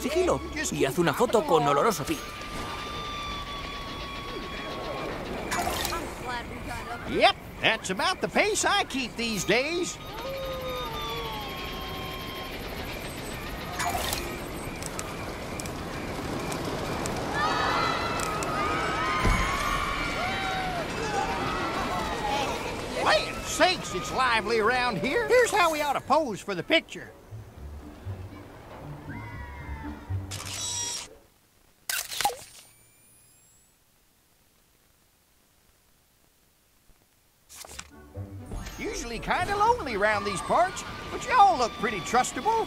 sigilo y haz una foto con oloroso. Yep, that's about the pace I keep these days. Land sakes, it's lively around here. Here's how we ought to pose for the picture. Around these parts, but y'all look pretty trustable.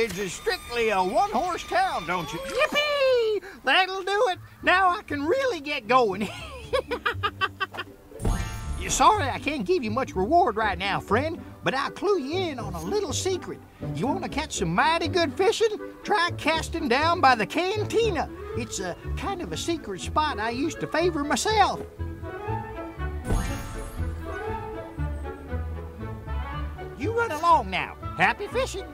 Rainbow is strictly a one-horse town, don't you? Yippee! That'll do it. Now I can really get going. Sorry I can't give you much reward right now, friend, but I'll clue you in on a little secret. You want to catch some mighty good fishing? Try casting down by the cantina. It's a kind of a secret spot I used to favor myself. You run along now. Happy fishing.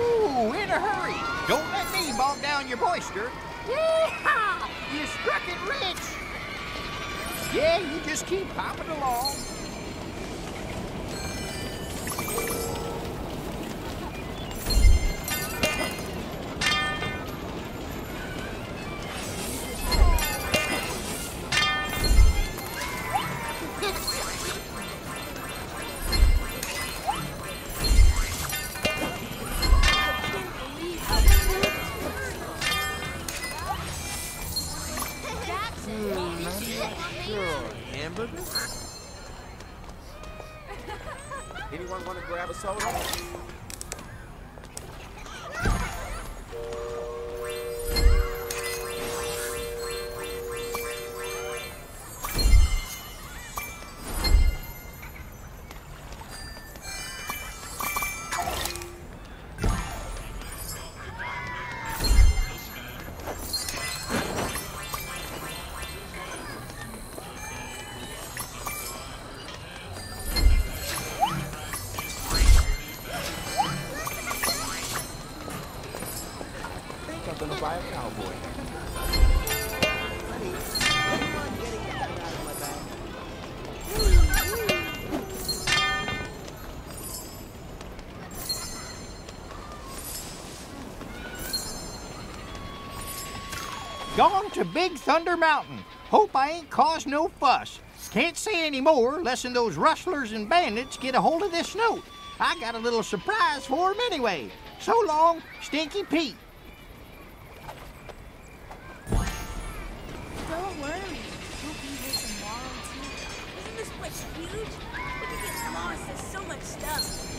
Ooh, in a hurry. Don't let me bog down your boister. Yeehaw! You struck it rich. Yeah, you just keep hopping along. Hamburger? Anyone want to grab a soda? Gone to Big Thunder Mountain. Hope I ain't caused no fuss. Can't say any more less'n those rustlers and bandits get a hold of this note. I got a little surprise for 'em anyway. So long, Stinky Pete. Don't worry. We'll be here tomorrow, too. Isn't this place huge? We can get lost. There's so much stuff.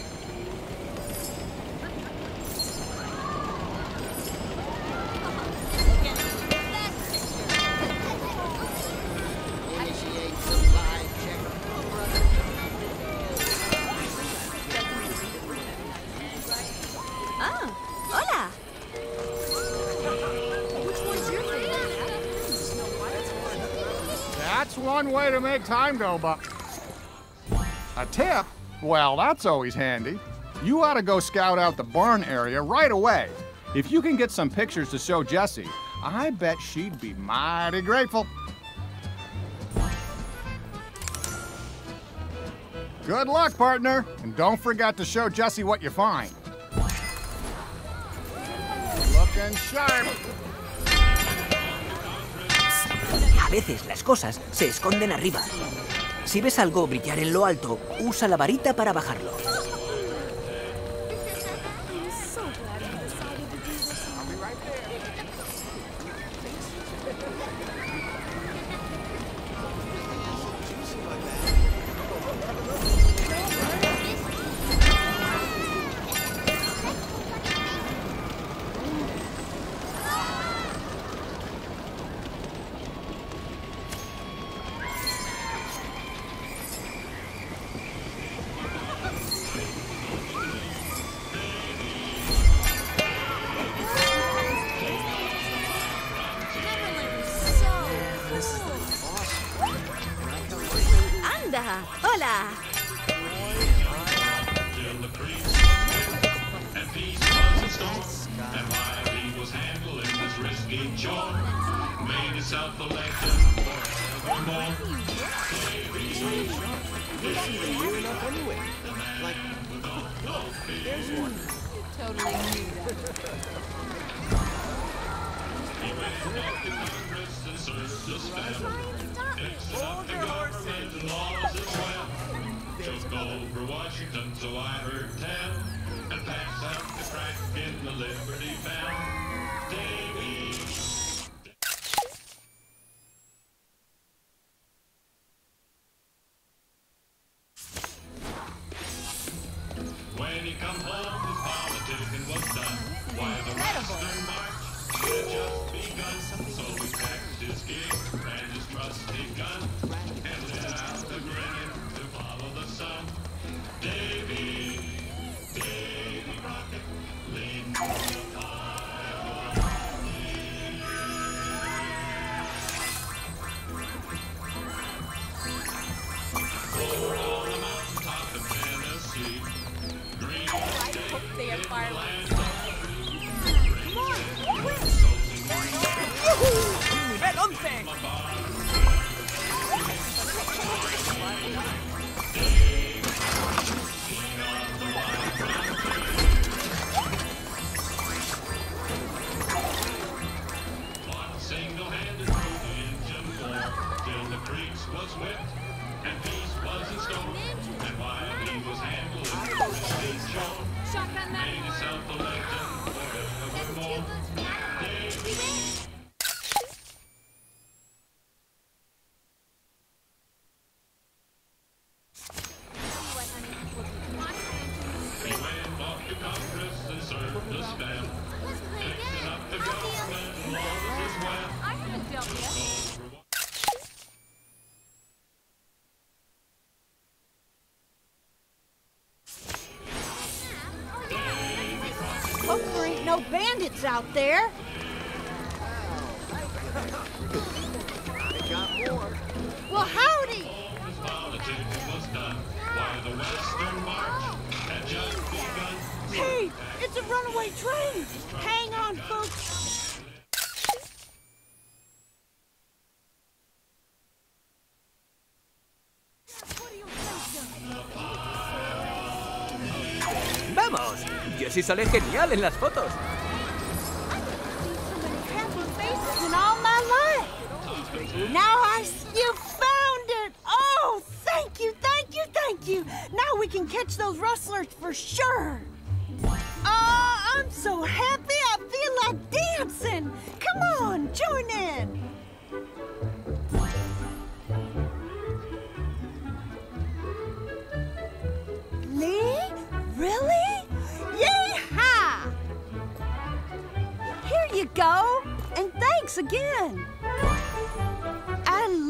Make time go by. A tip? Well, that's always handy. You ought to go scout out the barn area right away. If you can get some pictures to show Jessie, I bet she'd be mighty grateful. Good luck, partner. And don't forget to show Jessie what you find. Looking sharp. Veces las cosas se esconden arriba. Si ves algo brillar en lo alto, usa la varita para bajarlo. Packed and his was whipped and peace was in store. And while he was handling ah. the state show, Shotgun that made himself a bandits out there. I got more. Well, howdy. His politicking was done while the Western March had just begun. Hey, it's a runaway train. Hang on, folks. ¡Vamos! Jessie sale genial en las fotos. Now I, you found it. Oh, thank you, thank you, thank you. Now we can catch those rustlers for sure. Oh, I'm so happy I feel like dancing. Come on, join in. Me? Really? Yeehaw! Here you go. And thanks again.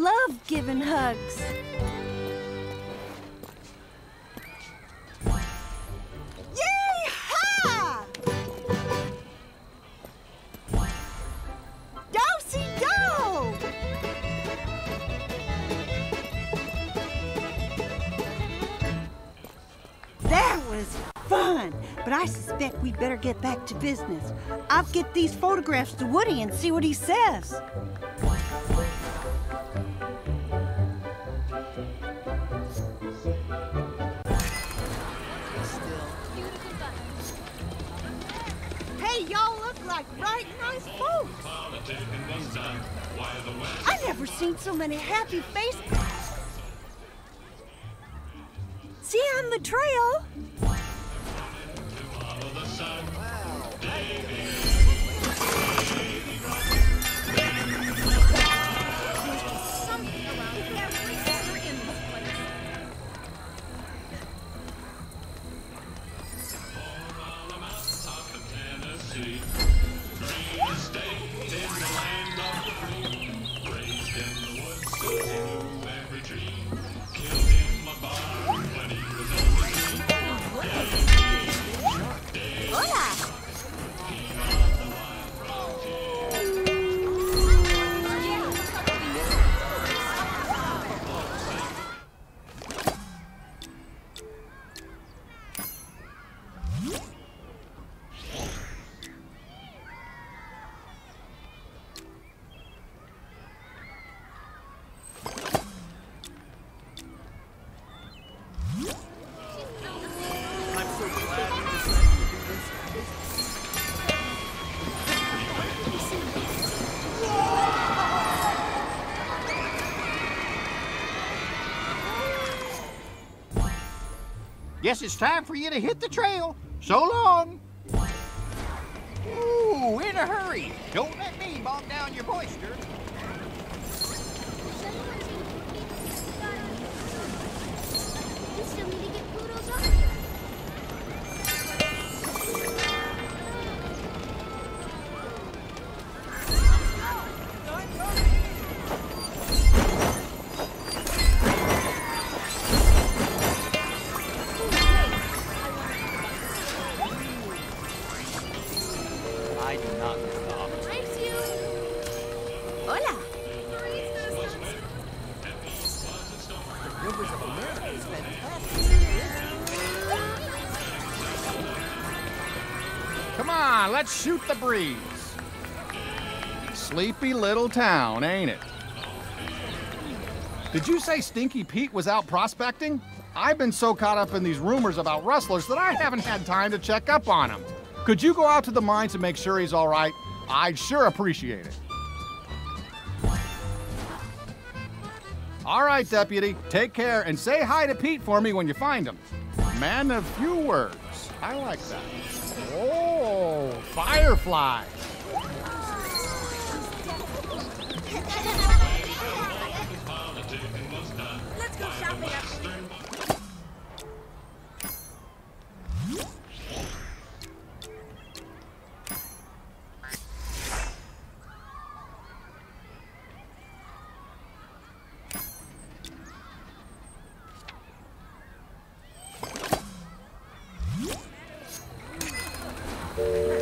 Love giving hugs. Yeehaw! Do-si! That was fun. but I suspect we better get back to business. I'll get these photographs to Woody and see what he says. Seen so many happy faces. See on the trail. Guess it's time for you to hit the trail. So long. Ooh, in a hurry. Don't let me bog down your moisture. Breeze. Sleepy little town, ain't it? Did you say Stinky Pete was out prospecting? I've been so caught up in these rumors about rustlers that I haven't had time to check up on him. Could you go out to the mines and make sure he's all right? I'd sure appreciate it. All right, deputy, take care and say hi to Pete for me when you find him. Man of few words. I like that. Oh, firefly. Nobody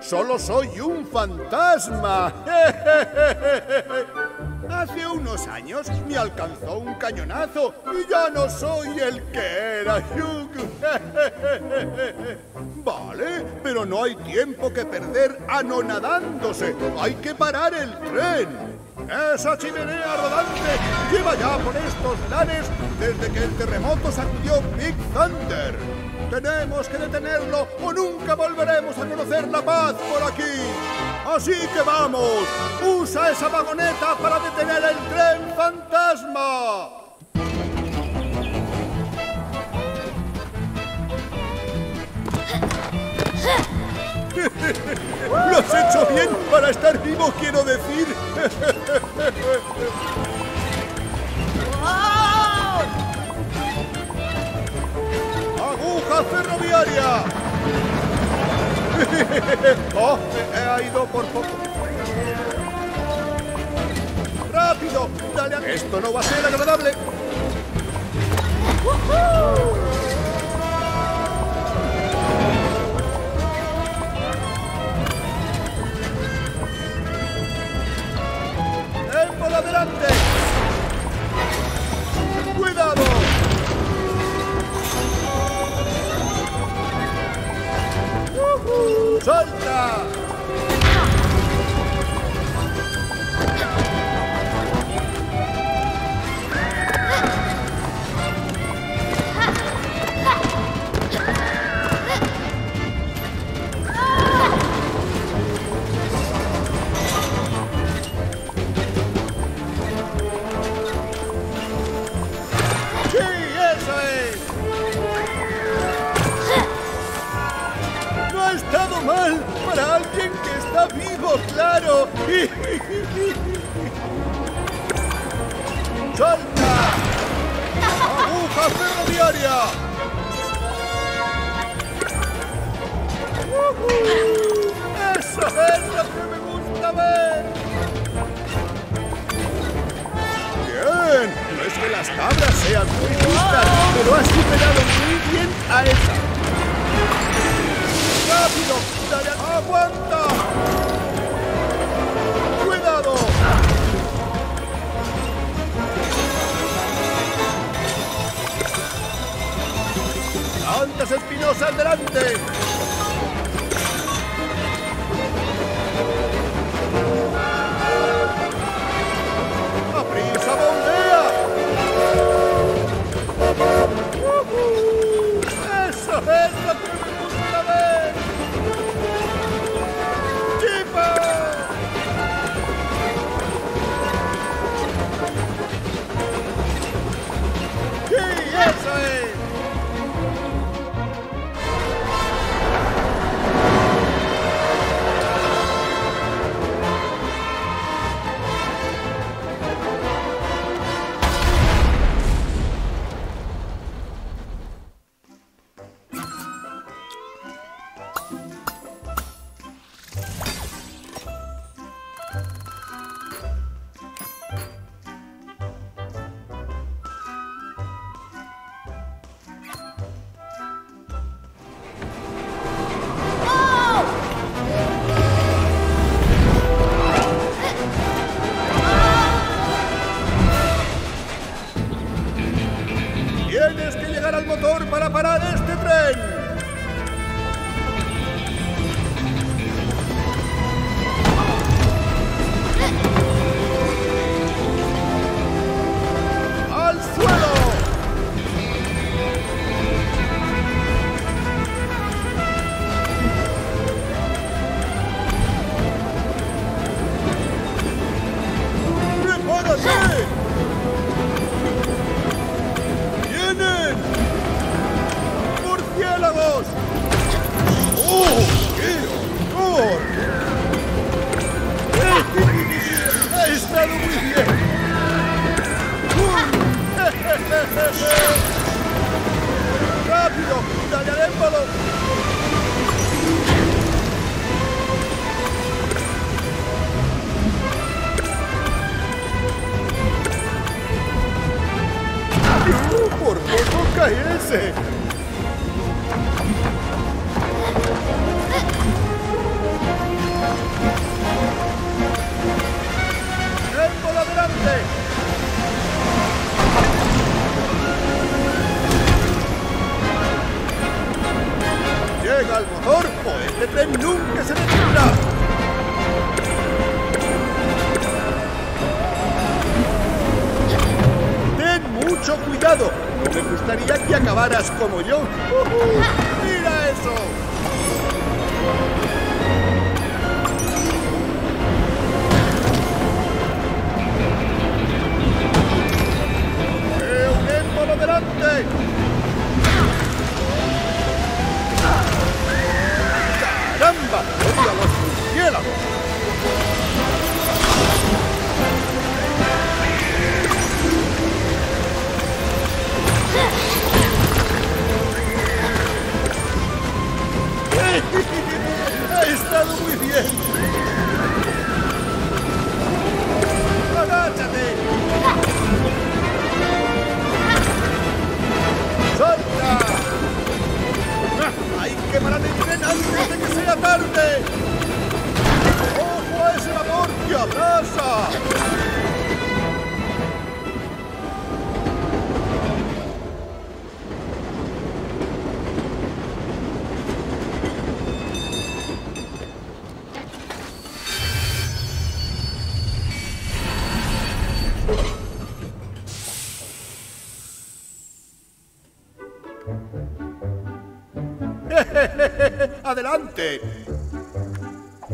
Solo soy un fantasma. Hace unos años me alcanzó un cañonazo y ya no soy el que era. Vale, pero no hay tiempo que perder anonadándose. Hay que parar el tren. Esa chimenea rodante lleva ya por estos lares desde que el terremoto sacudió Big Thunder. Tenemos que detenerlo o nunca volveremos a conocer la paz por aquí. Así que vamos, usa esa vagoneta para detener el tren fantasma. Lo has hecho bien para estar vivo, quiero decir. ¡Aguja ferroviaria! ¡Oh! He ido por poco. ¡Rápido! ¡Dale. Esto no va a ser agradable. ¡Ven que las cabras sean muy listas, pero has superado muy bien a esa. ¡Rápido! ¡Aguanta! ¡Cuidado! ¡Antes espinosas delante! caras como yo. Ha estado muy bien. ¡Agáchate! ¡Salta! ¡Hay que parar el tren antes de que sea tarde! ¡Ojo a ese vapor que abrasa!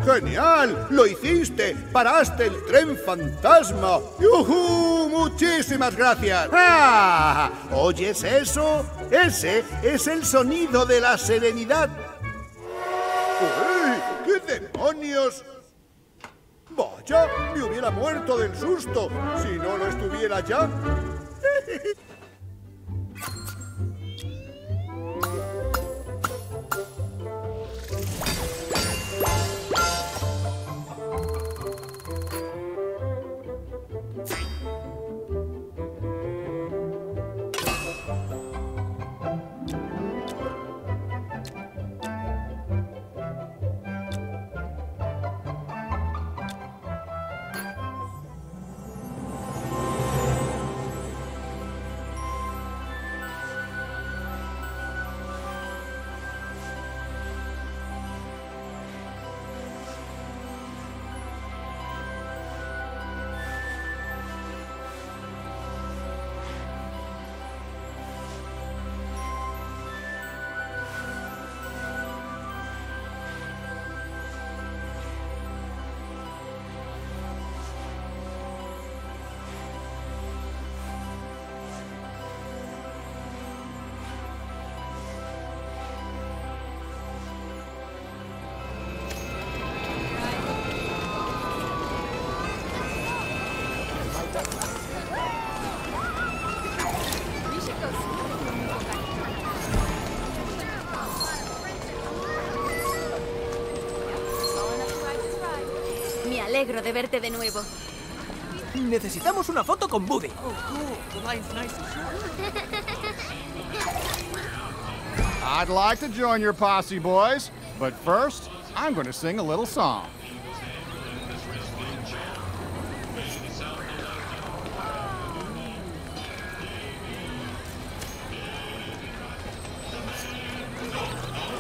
¡Genial! ¡Lo hiciste! ¡Paraste el tren fantasma! ¡Yujú! ¡Muchísimas gracias! ¡Ah! ¿Oyes eso? Ese es el sonido de la serenidad. ¡Uy! ¿Qué demonios? Vaya, me hubiera muerto del susto si no lo estuviera ya. alegro de verte de nuevo. Necesitamos una foto con Buddy. Oh, oh, I'd like to join your posse, boys. But first, I'm going to sing a little song.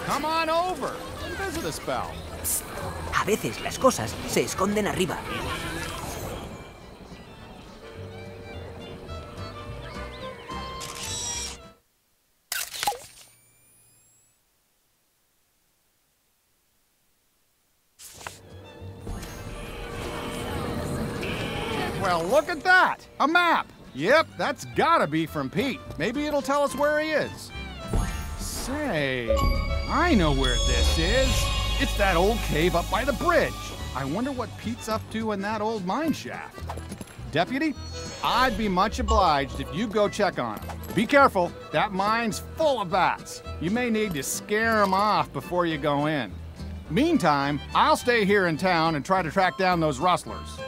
Come on over and visit a spell. A veces las cosas se esconden arriba. Well, look at that! A map! Yep, that's gotta be from Pete. Maybe it'll tell us where he is. Say, I know where this is. It's that old cave up by the bridge. I wonder what Pete's up to in that old mine shaft. Deputy, I'd be much obliged if you go check on him. Be careful, that mine's full of bats. You may need to scare them off before you go in. Meantime, I'll stay here in town and try to track down those rustlers.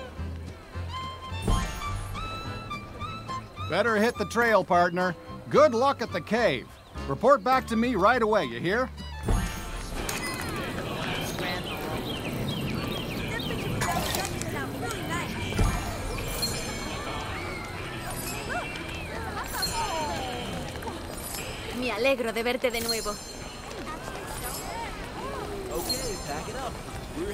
Better hit the trail, partner. Good luck at the cave. Report back to me right away, you hear? De verte de nuevo. Okay, it up. We're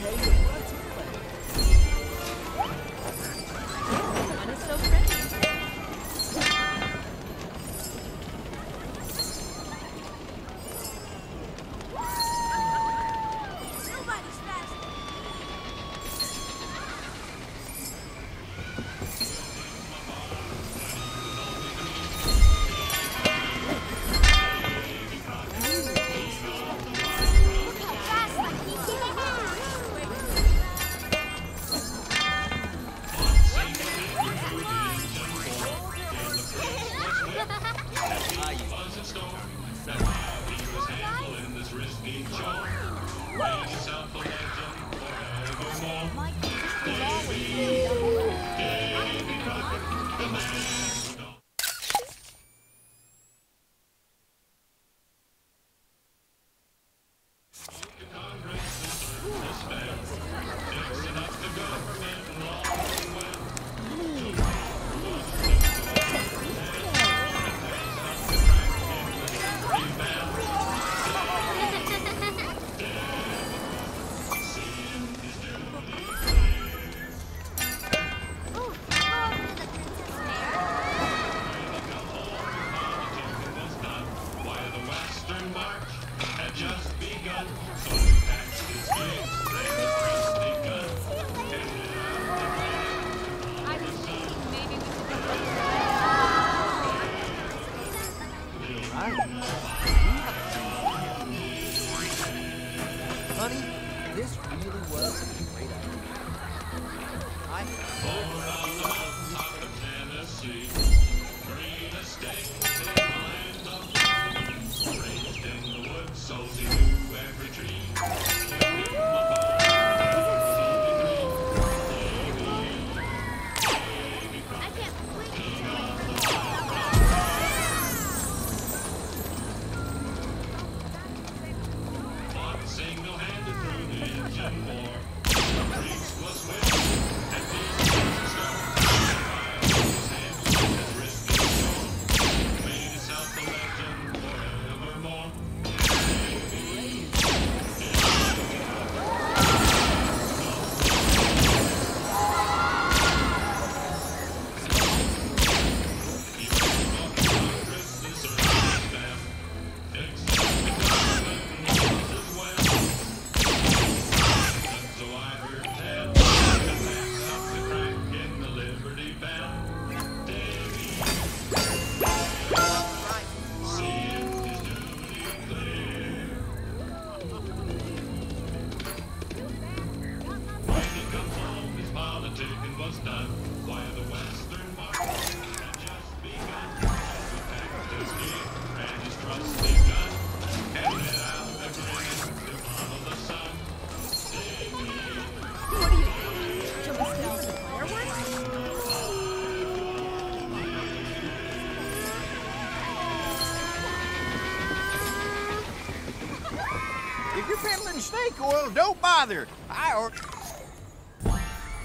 snake oil, don't bother. I or.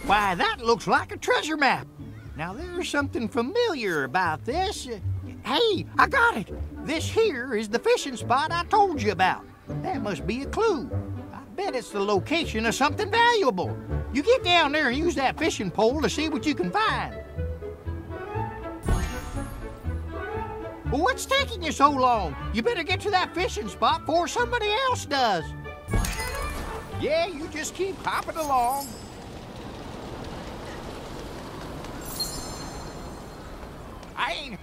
Why, that looks like a treasure map. Now, there's something familiar about this. Hey, I got it. This here is the fishing spot I told you about. That must be a clue. I bet it's the location of something valuable. You get down there and use that fishing pole to see what you can find. Well, what's taking you so long? You better get to that fishing spot before somebody else does. Yeah, you just keep hopping along. I ain't